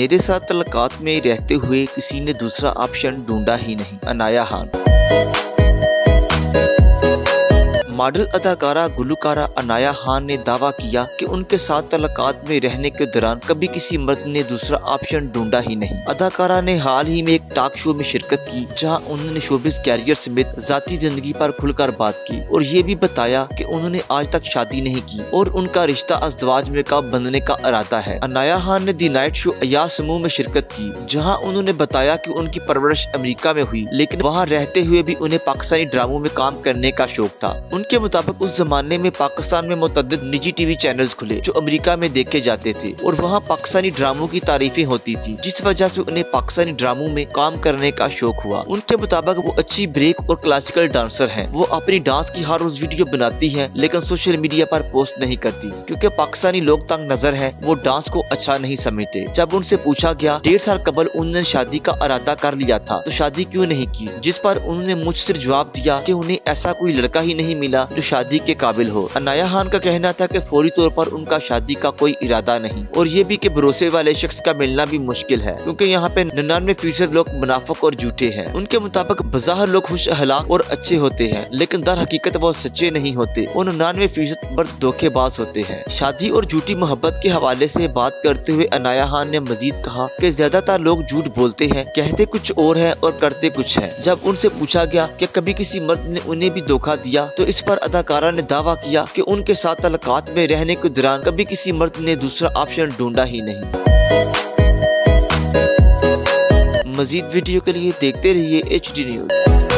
मेरे साथ तलकात में रहते हुए किसी ने दूसरा ऑप्शन ढूंढा ही नहीं अनाया खान मॉडल अदाकारा गुलकारा अनाया खान ने दावा किया कि उनके साथ तलकात में रहने के दौरान कभी किसी मर्द ने दूसरा ऑप्शन ढूंढा ही नहीं। अदाकारा ने हाल ही में एक टॉक शो में शिरकत की, जहाँ उन्होंने शोबिस कैरियर समेत जाती ज़िंदगी पर खुलकर बात की और ये भी बताया कि उन्होंने आज तक शादी नहीं की और उनका रिश्ता अजदवाज में का बंधने का इरादा है। अनाया खान ने दी नाइट शो अया समूह में शिरकत की, जहाँ उन्होंने बताया की उनकी परवरिश अमरीका में हुई, लेकिन वहाँ रहते हुए भी उन्हें पाकिस्तानी ड्रामों में काम करने का शौक था। उनके मुताबिक उस जमाने में पाकिस्तान में मुतद निजी टीवी चैनल्स खुले, जो अमेरिका में देखे जाते थे, और वहाँ पाकिस्तानी ड्रामों की तारीफें होती थी, जिस वजह से उन्हें पाकिस्तानी ड्रामों में काम करने का शौक हुआ। उनके मुताबिक वो अच्छी ब्रेक और क्लासिकल डांसर है। वो अपनी डांस की हर रोज वीडियो बनाती है, लेकिन सोशल मीडिया पर पोस्ट नहीं करती, क्योंकि पाकिस्तानी लोग तंग नज़र है, वो डांस को अच्छा नहीं समझते। जब उनसे पूछा गया, डेढ़ साल कबल उन्होंने शादी का अरादा कर लिया था तो शादी क्यों नहीं की? जिस पर उन्होंने मुझसे जवाब दिया कि उन्हें ऐसा कोई लड़का ही नहीं मिला जो शादी के काबिल हो। अनाया खान का कहना था कि फौरी तौर पर उनका शादी का कोई इरादा नहीं। और ये भी कि भरोसे वाले शख्स का मिलना भी मुश्किल है, क्योंकि यहाँ पे निन्यानवे फ़ीसद लोग मुनाफक और झूठे हैं। उनके मुताबिक बाहर लोग खुश हलाक और अच्छे होते हैं, लेकिन दर हकीकत वो सच्चे नहीं होते। और निन्यानवे फ़ीसद मर्द धोखेबाज होते हैं। शादी और झूठी मोहब्बत के हवाले से बात करते हुए अनाया खान ने मजीद कहा कि ज़्यादातर लोग झूठ बोलते हैं, कहते कुछ और है और करते कुछ है। जब उनसे पूछा गया कि कभी किसी मर्द ने उन्हें भी धोखा दिया तो पर अदाकारा ने दावा किया कि उनके साथ तलकात में रहने के दौरान कभी किसी मर्द ने दूसरा ऑप्शन ढूंढा ही नहीं। मजीद वीडियो के लिए देखते रहिए एच डी न्यूज़